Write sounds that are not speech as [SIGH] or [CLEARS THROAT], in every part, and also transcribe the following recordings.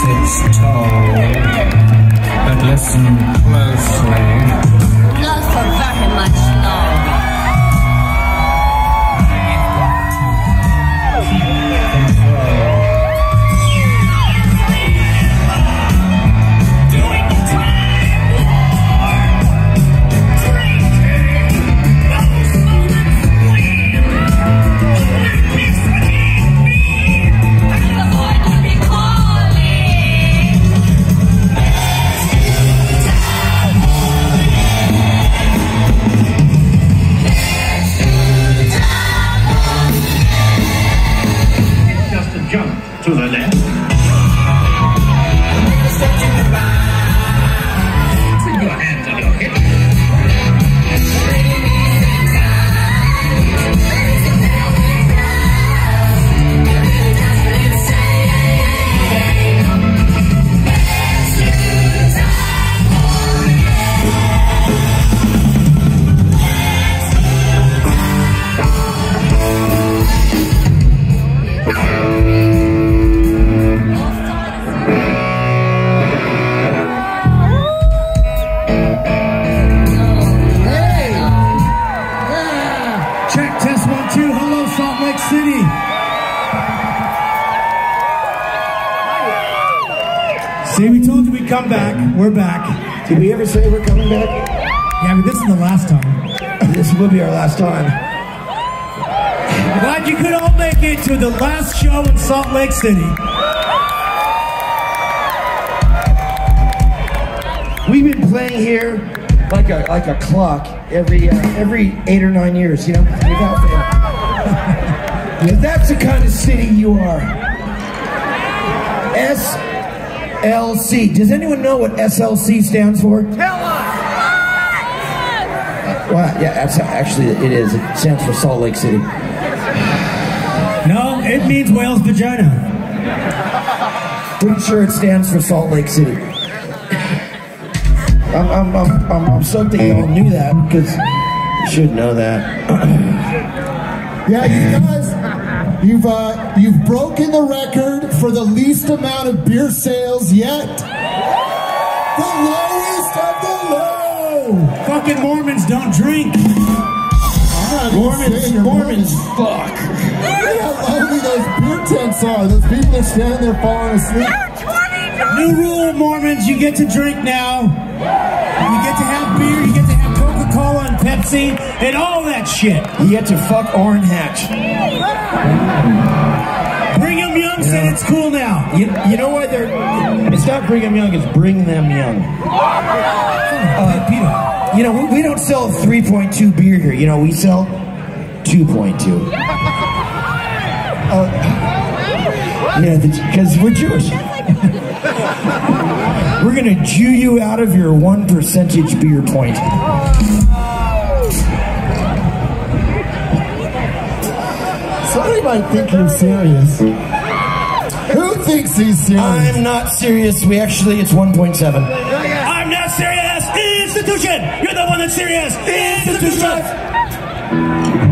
its toll. But listen closely. City. We've been playing here like a like a clock every uh, every eight or nine years, you know, without fail. [LAUGHS] That's the kind of city you are. SLC. Does anyone know what SLC stands for? Tell us. Well, yeah, actually it is. It stands for Salt Lake City. No, it means whale's vagina. Pretty sure it stands for Salt Lake City. I'm, I'm, I'm, I'm, I'm stoked that you all knew that because you should know that. [CLEARS THROAT] Yeah, you guys, you've uh, you've broken the record for the least amount of beer sales yet. The lowest of the low. Fucking Mormons don't drink. Mormons, Mormons, fuck. Beer tents are. Those people are standing there falling asleep. New rule, Mormons, you get to drink now. You get to have beer, you get to have Coca-Cola and Pepsi and all that shit. You get to fuck Orrin Hatch. Brigham Young said it's cool now. You, you know why they're. It's not Brigham Young, it's Bring Them Young. Uh, Peter. You know, we, we don't sell 3.2 beer here. You know, we sell 2.2. Uh, yeah, because we're Jewish. we're gonna Jew you out of your one percentage beer point. Somebody might think you're serious. Who thinks he's serious? I'm not serious. We actually, it's 1.7. I'm not serious. Institution. You're the one that's serious. Institution.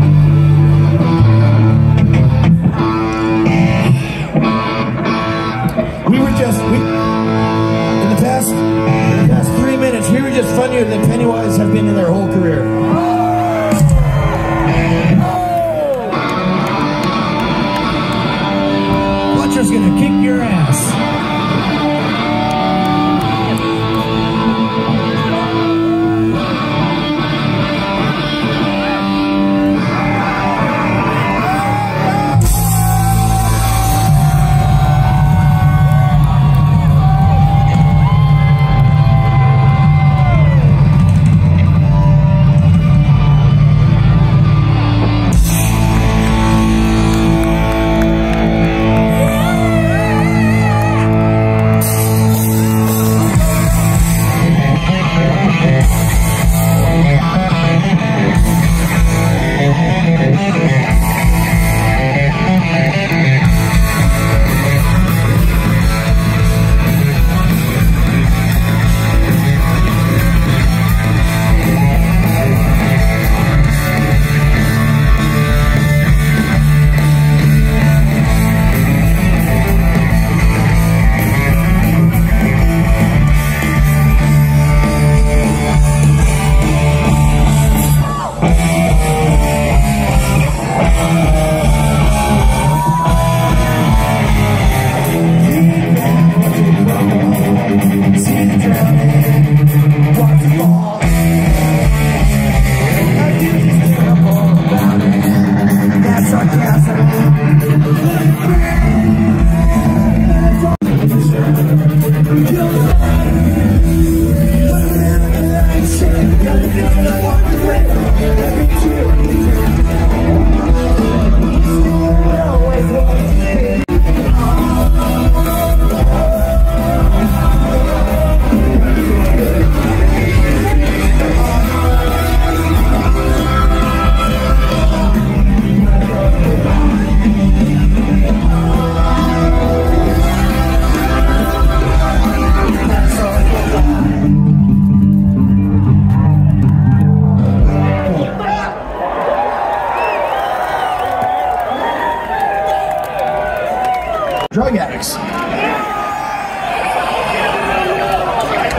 Funnier than Pennywise have been in their whole career.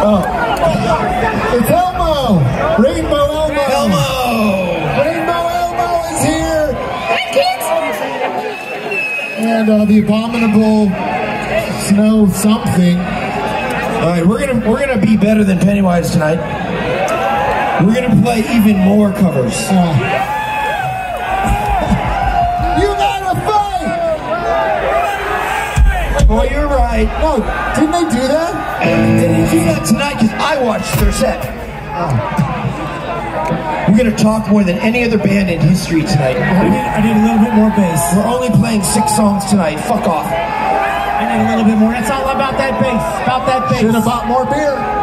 It's Elmo! Rainbow Elmo! Elmo! Rainbow Elmo is here! And uh, the abominable snow something. All right, we're gonna we're gonna be better than Pennywise tonight. We're gonna play even more covers. Uh, Oh, you're. No, didn't they do that? They didn't do that tonight because I watched their set. Oh. We're gonna talk more than any other band in history tonight. I need, I need a little bit more bass. We're only playing six songs tonight. Fuck off. I need a little bit more. That's all about that bass. About that bass. Should have bought more beer.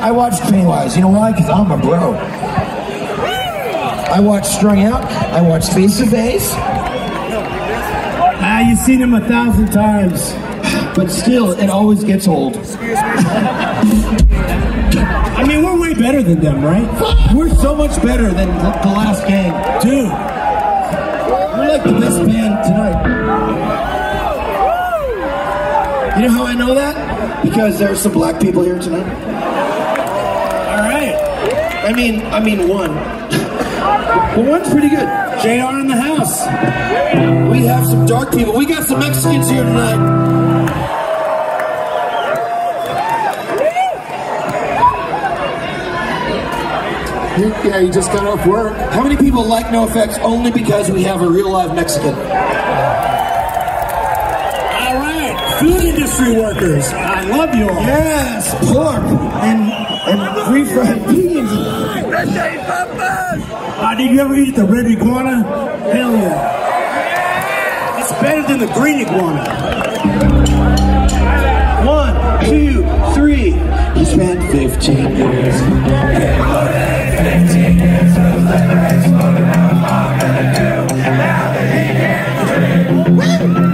I watched Pennywise. You know why? Because I'm a bro. I watched Strung Out. I watched Face to Face. Ah, you've seen them a thousand times. but still, it always gets old. I mean, we're way better than them, right? We're so much better than the, last gang. Dude, We're like the best band tonight. You know how I know that? Because there's some black people here tonight. I mean, I mean one. But one's pretty good. JR in the house. We have some dark people. We got some Mexicans here tonight. Yeah, you just got off work. How many people like NOFX only because we have a real live Mexican? Food industry workers. I love you all. Yes, pork and and refried beans. Uh, did you ever eat the red iguana? Hell yeah. It's better than the green iguana. One, two, three. He spent 15 years. E-bikes,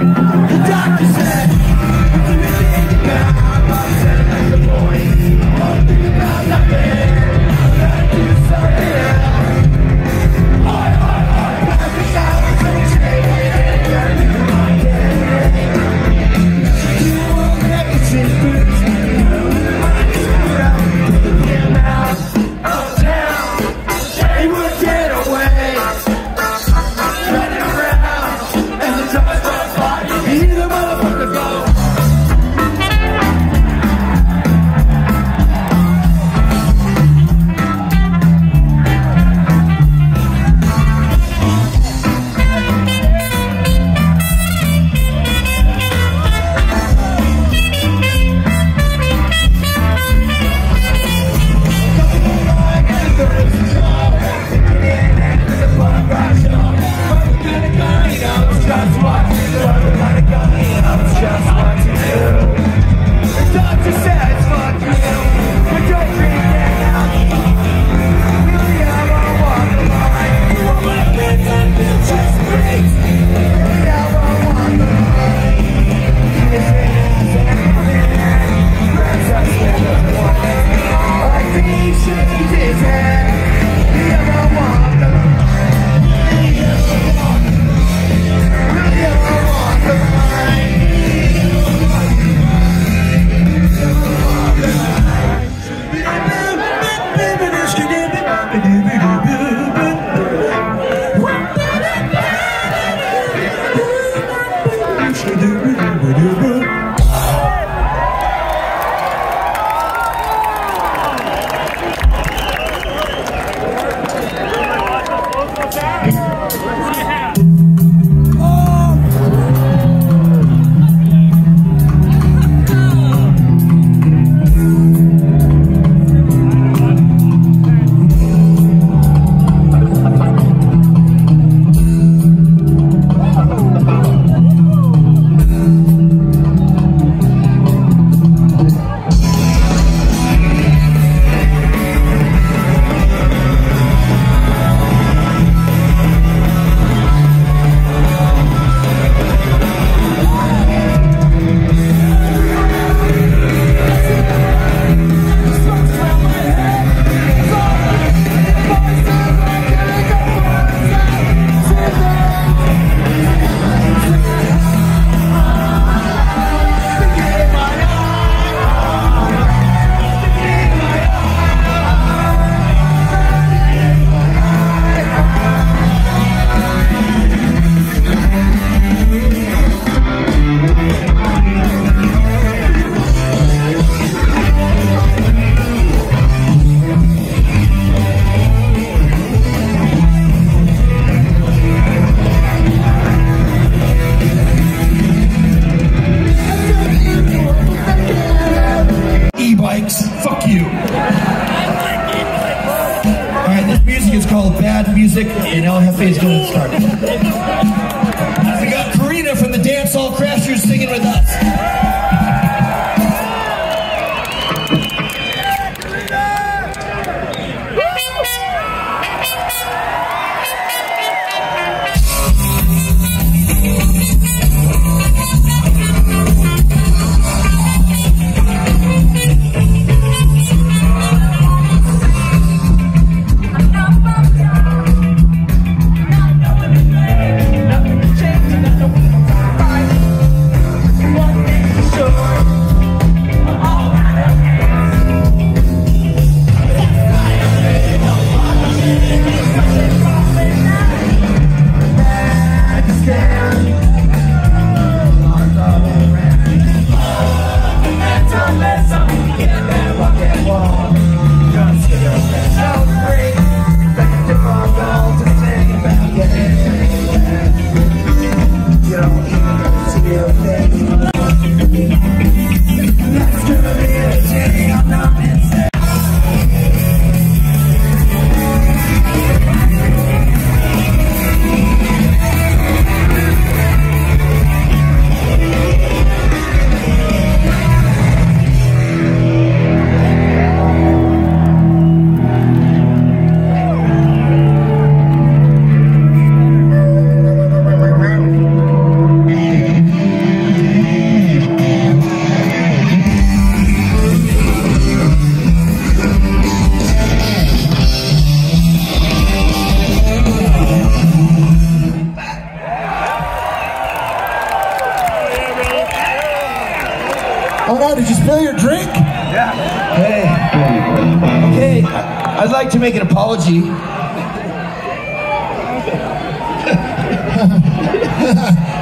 apology. [LAUGHS]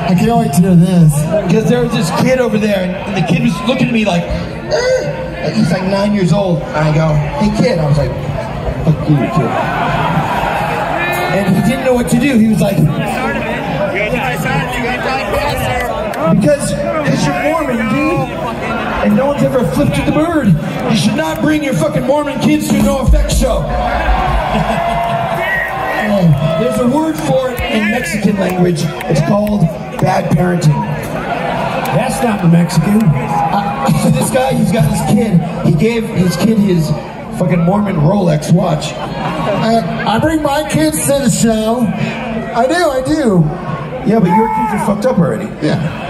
I can't wait to hear this. Because there was this kid over there, and the kid was looking at me like, "Eh." He's like nine years old. And I go, hey kid. I was like, fuck you, kid. And he didn't know what to do. He was like, because, because you're Mormon, dude. And no one's ever flipped you the bird. You should not bring your fucking Mormon kids to a NOFX show. Mexican language. It's called bad parenting. That's not the Mexican. Uh, so this guy, he's got his kid. He gave his kid his fucking Mormon Rolex watch. I, I bring my kids to the show. I do, I do. Yeah, but your kids are fucked up already. Yeah.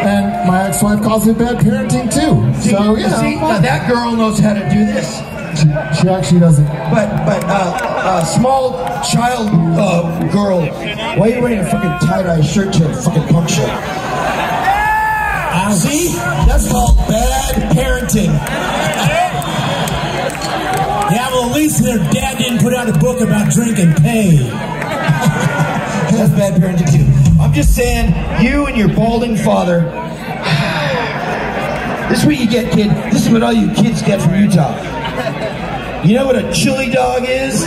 And my ex-wife calls it bad parenting too. So You yeah, see, now that girl knows how to do this. She, she actually doesn't. But but uh, a small child uh, girl, why are you wearing a fucking tie-dye shirt to a fucking punk show? See, that's called bad parenting. [LAUGHS] Yeah, well, at least their dad didn't put out a book about drinking pain. [LAUGHS] That's bad parenting too. I'm just saying, you and your balding father. [SIGHS] This is what you get, kid. This is what all you kids get from Utah. You know what a chili dog is?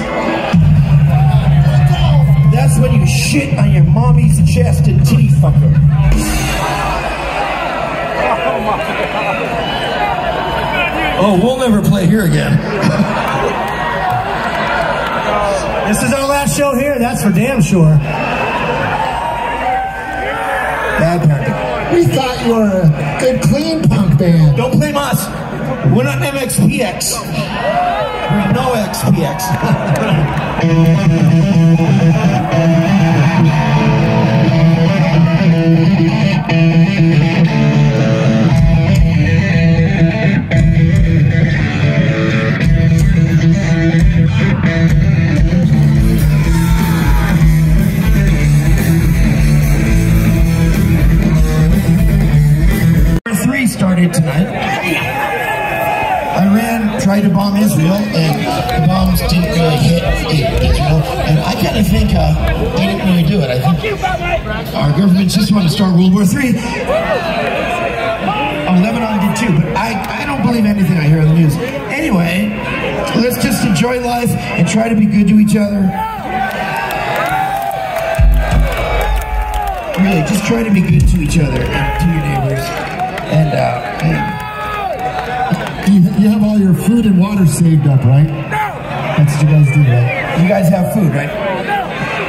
That's when you shit on your mommy's chest and titty fucker. Oh, we'll never play here again. This is our last show here, that's for damn sure. Bad parenting. We thought you were a good clean punk band. Don't blame us. We're not MXPX. No XPX. [LAUGHS] think uh, didn't really do it. I think our government just wanted to start World War III. Oh, Lebanon did too, but I, I don't believe anything I hear on the news. Anyway, let's just enjoy life and try to be good to each other. Really, just try to be good to each other and to your neighbors. And, uh, and [LAUGHS] You, you have all your food and water saved up, right? That's what you guys do, right? You guys have food, right?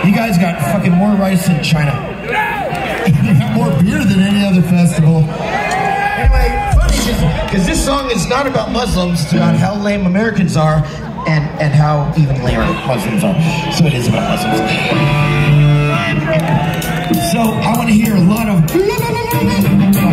You guys got fucking more rice than China. [LAUGHS] You have more beer than any other festival. Anyway, funny because this song is not about Muslims, it's about how lame Americans are and, and how even lamer Muslims are. So it is about Muslims. So I want to hear a lot of.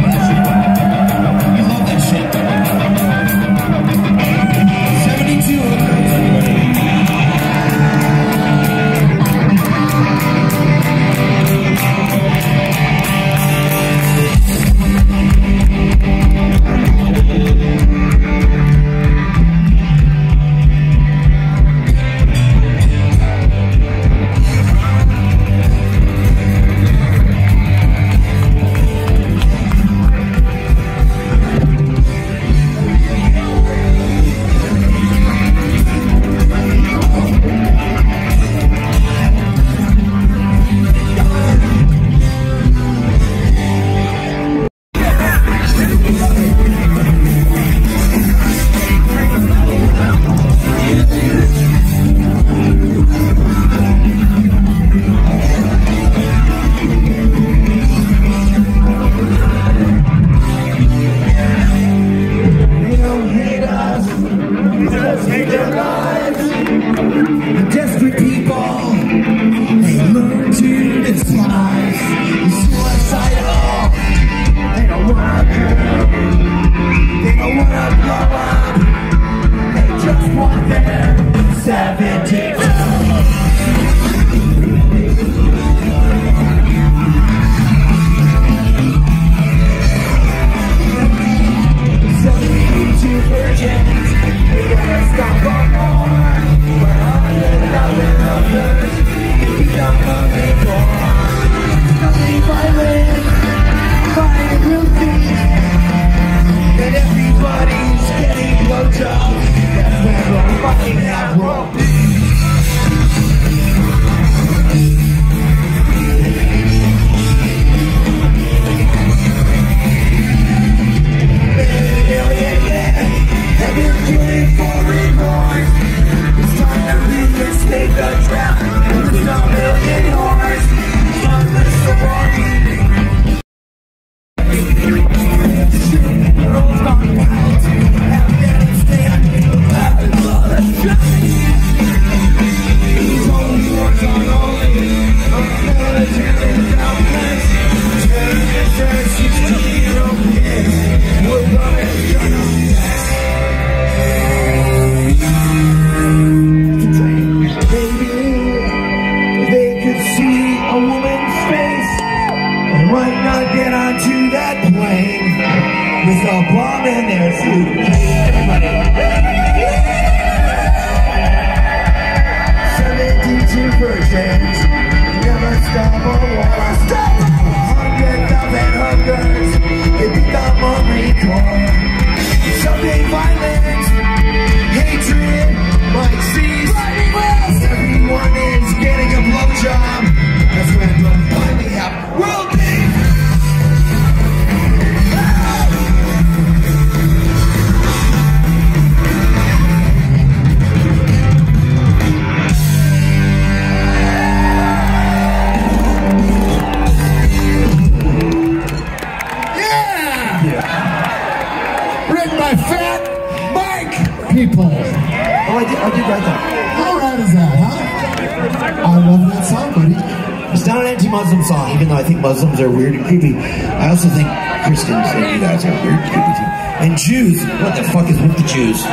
Jews?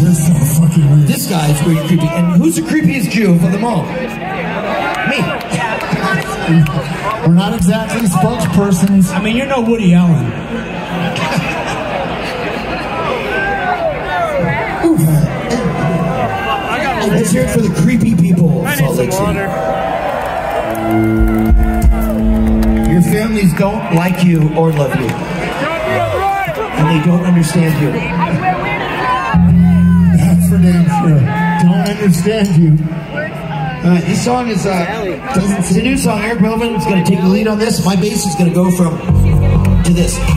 You're so fucking weird. This guy's weird and creepy. And who's the creepiest Jew of them all? Me. We're not exactly spokespersons. I mean, you're no Woody Allen. Let's hear it for the creepy people of Salt Lake City. Your families don't like you or love you. And they don't understand you. That's sure. Don't understand you. Uh, this song is uh, it's a new song. Eric Melvin is going to take the lead on this. My bass is going to go from to this. Okay,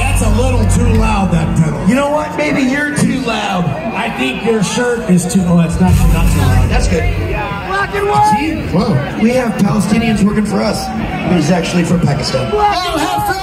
that's a little too loud, that pedal. You know what? Maybe you're too loud. I think your shirt is too, oh, it's not, not too loud. That's good. See, Whoa. we have Palestinians working for us, he's actually from Pakistan. Oh,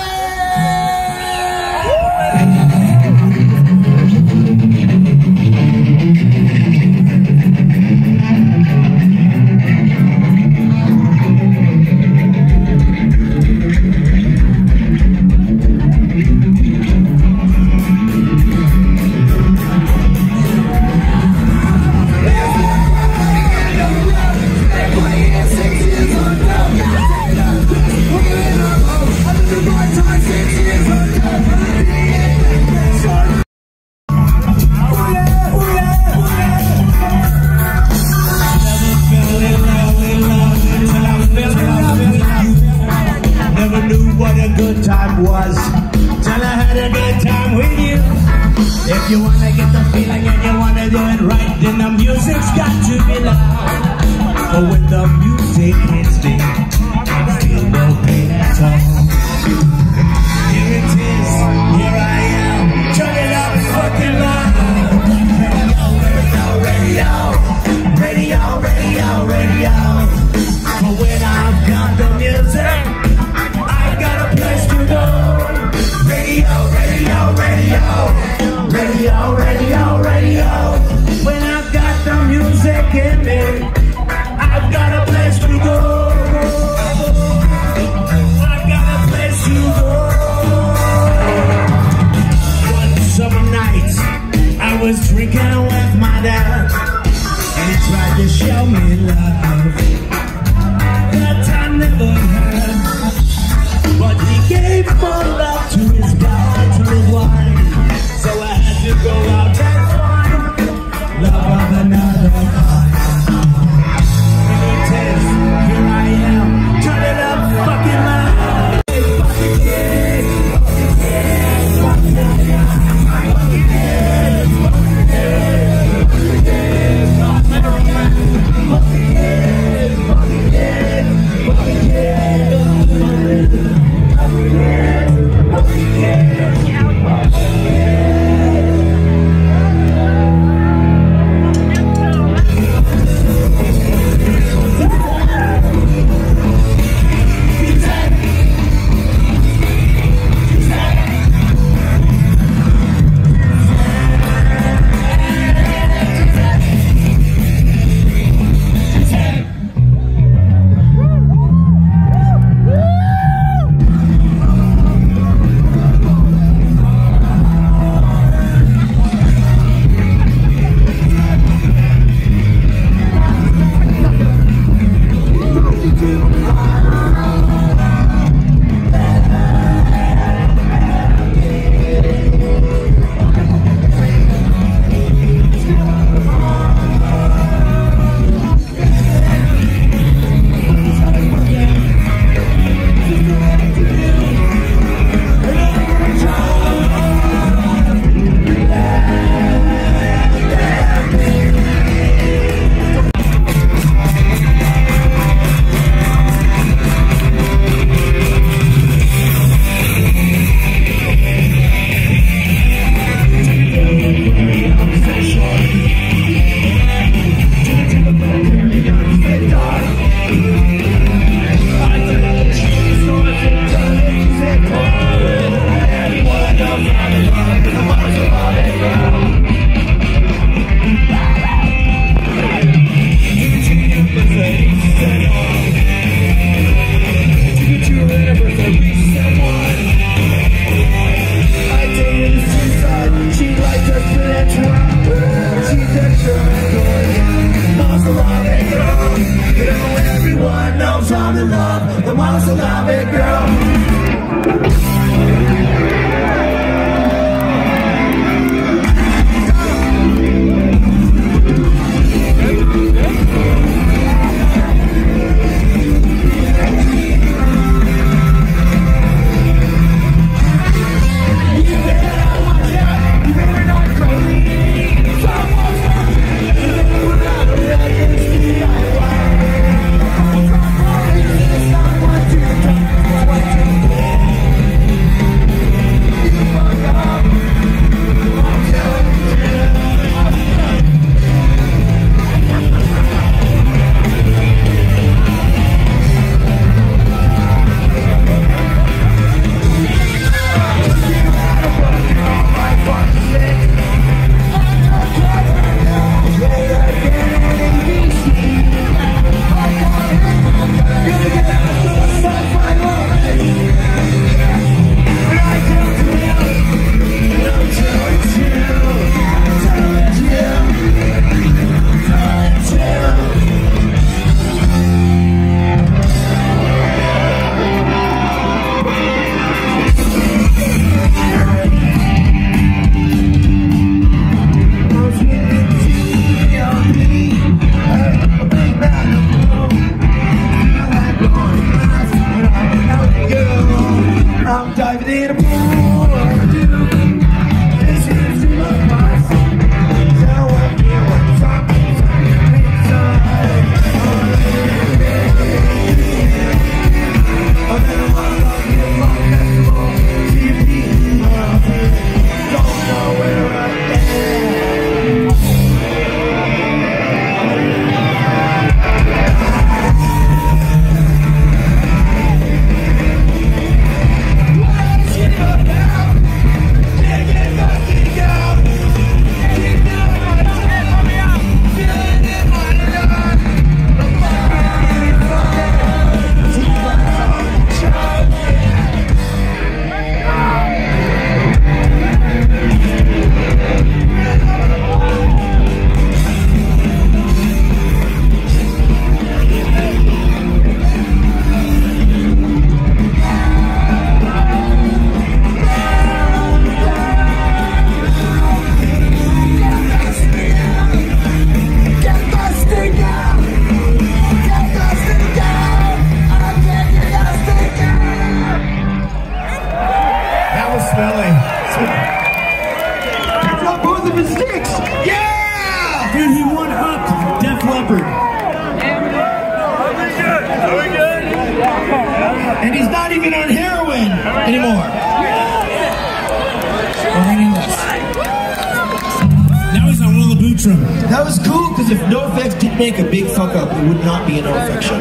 cool because if NOFX did make a big fuck up, it would not be a NOFX show.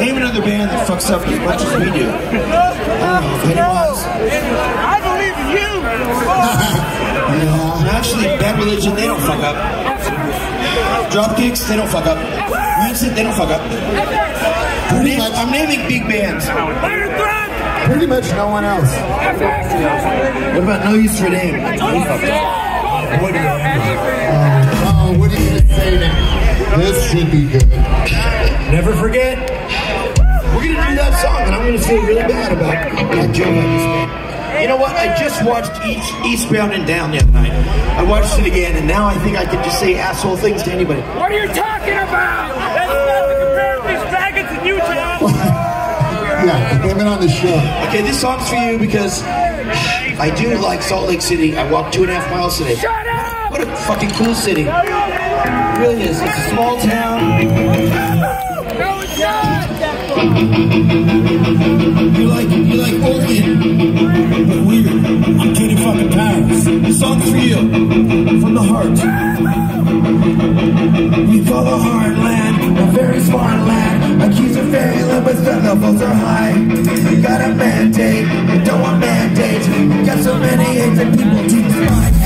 Name another band that fucks up as much as we do. I don't know, Pennywise. I believe in you. [LAUGHS] And actually, Bad Religion, they don't fuck up. Dropkicks, they don't fuck up. Rancid, they don't fuck up. I'm naming big bands. Pretty much no one else. What about No Use for a Name? Fucked up. What do you Oh, what are you gonna say now? This should be good. Never forget. We're gonna do that song, and I'm gonna feel really bad about Huggins. You know what? I just watched East, Eastbound and Down the other night. I watched it again, and now I think I can just say asshole things to anybody. What are you talking about? That's compared to these faggots in Utah. Yeah, blame on the show. Okay, this song's for you because I do like Salt Lake City. I walked two and a half miles today. Shut up! What a fucking cool city. It really is. It's a small town. No, it's not! You like you like Oregon, but weird. I'm Kenny fucking Powers. The song's for you, from the heart. We call a hard land, a very smart land. A keys are failing, but the levels are high. You got a mandate, you don't want mandates. You got so many hatred people to find.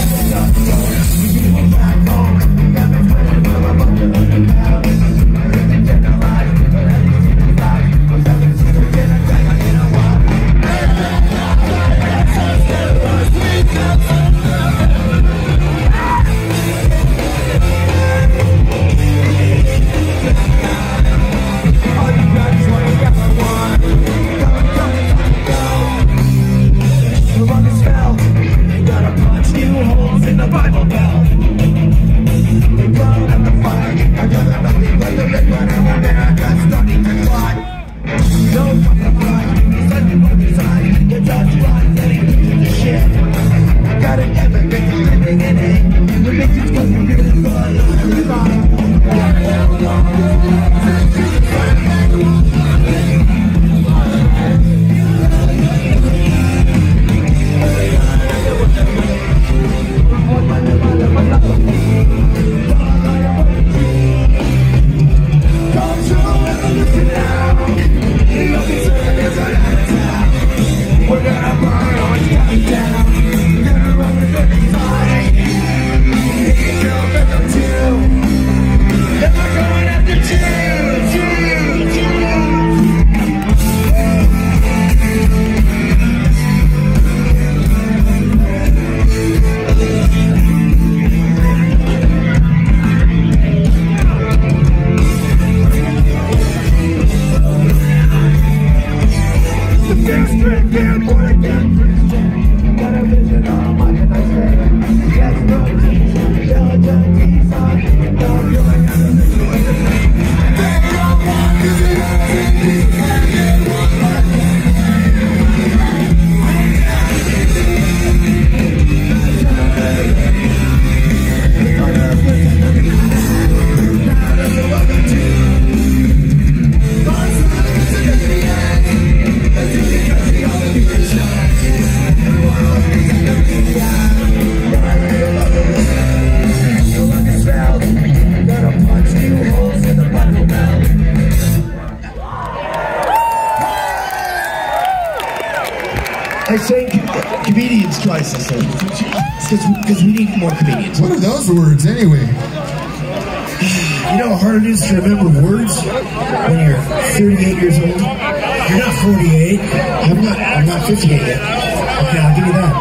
48. I'm not. I'm not 58 yet. Okay, I'll give you that.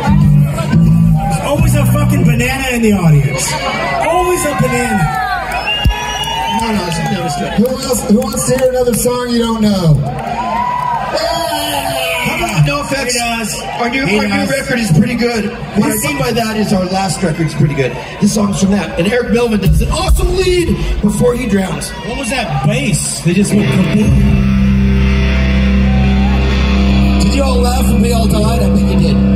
There's always a fucking banana in the audience. Always a banana. No, no, it's, no, it's good. Who else? Who wants to hear another song you don't know? NOFX? Our new, our new record is pretty good. What I mean by that is our last record's pretty good. This song's from that. And Eric Melvin does an awesome lead before he drowns. What was that bass? They just went kaboom. Did you all laugh when we all died? I think you did.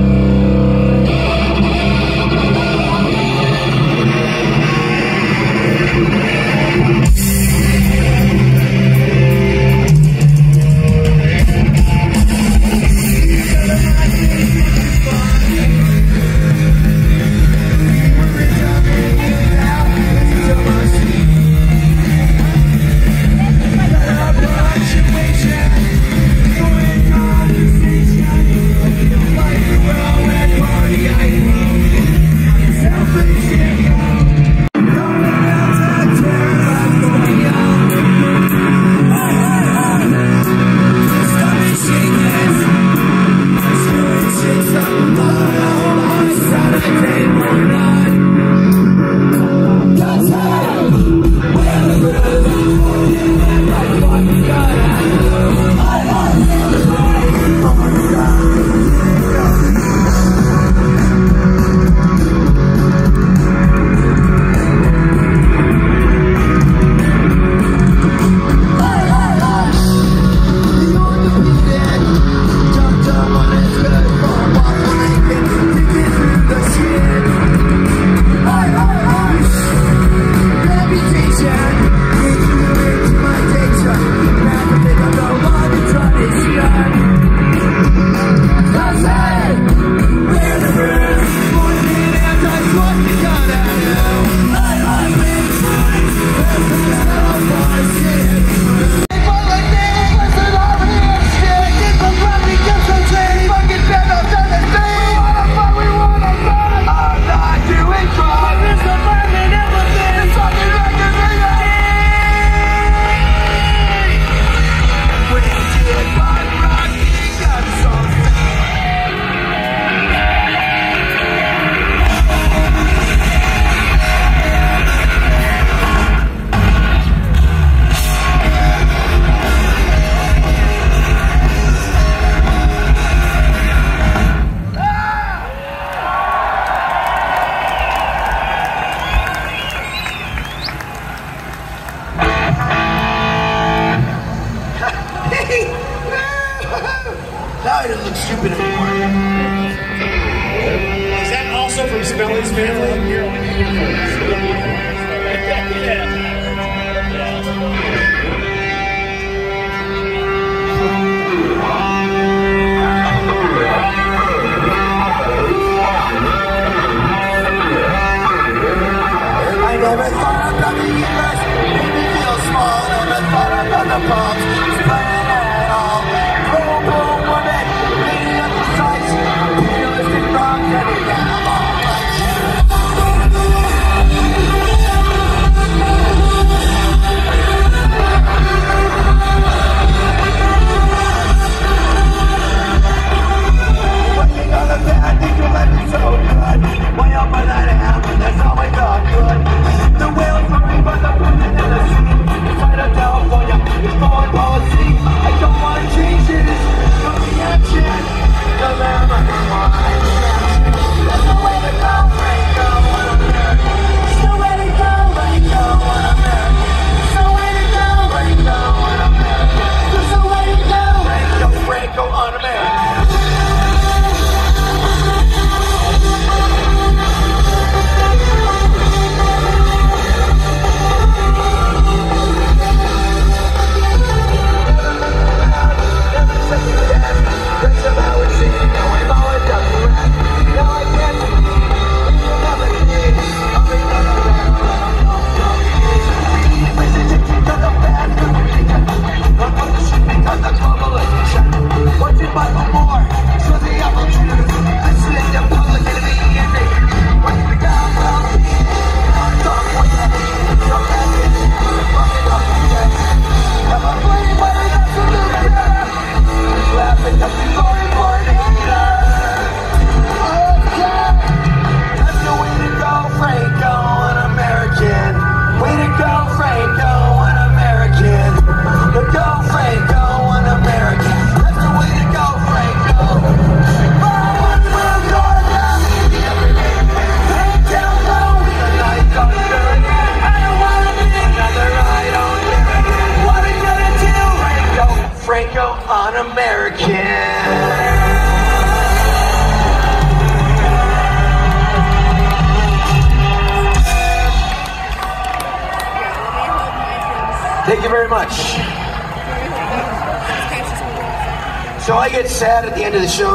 What you gonna?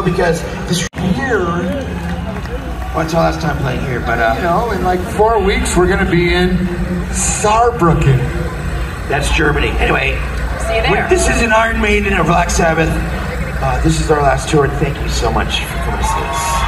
because this year, well, it's our last time playing here, but uh, you know, in like four weeks, we're going to be in Saarbrücken. That's Germany. Anyway, see you there. This is an Iron Maiden or Black Sabbath. Uh, this is our last tour, and thank you so much for coming to see us.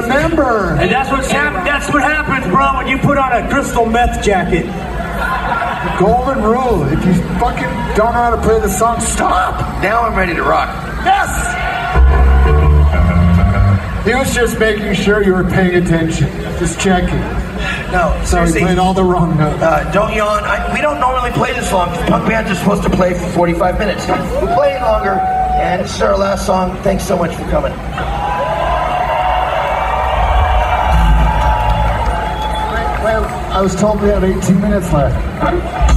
Stick. Remember, And that's what's hap- That's what happens, bro, when you put on a crystal meth jacket. golden rule. If you fucking don't know how to play the song, stop. Now I'm ready to rock. Yes. He was just making sure you were paying attention. Just checking. No, So he seriously. played all the wrong notes. Uh, don't yawn. I, we don't normally play this long. Punk bands are supposed to play for 45 minutes. We're playing longer, and this is our last song. Thanks so much for coming. Was told we had 18 minutes left.